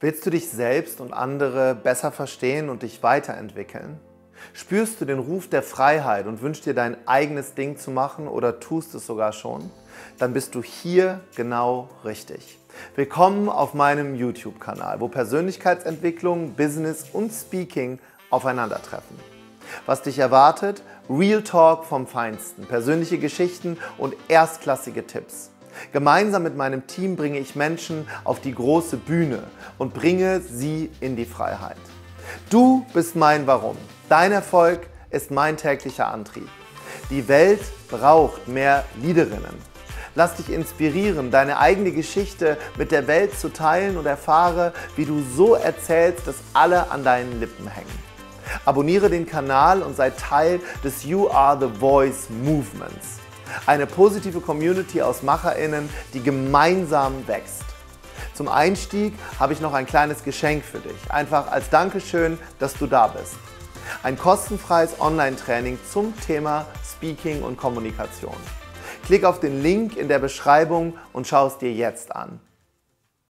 Willst du dich selbst und andere besser verstehen und dich weiterentwickeln? Spürst du den Ruf der Freiheit und wünschst dir dein eigenes Ding zu machen oder tust es sogar schon? Dann bist du hier genau richtig. Willkommen auf meinem YouTube-Kanal, wo Persönlichkeitsentwicklung, Business und Speaking aufeinandertreffen. Was dich erwartet? Real Talk vom Feinsten, persönliche Geschichten und erstklassige Tipps. Gemeinsam mit meinem Team bringe ich Menschen auf die große Bühne und bringe sie in die Freiheit. Du bist mein Warum. Dein Erfolg ist mein täglicher Antrieb. Die Welt braucht mehr Leaderinnen. Lass dich inspirieren, deine eigene Geschichte mit der Welt zu teilen und erfahre, wie du so erzählst, dass alle an deinen Lippen hängen. Abonniere den Kanal und sei Teil des You Are the Voice Movements. Eine positive Community aus MacherInnen, die gemeinsam wächst. Zum Einstieg habe ich noch ein kleines Geschenk für dich. Einfach als Dankeschön, dass du da bist. Ein kostenfreies Online-Training zum Thema Speaking und Kommunikation. Klick auf den Link in der Beschreibung und schau es dir jetzt an.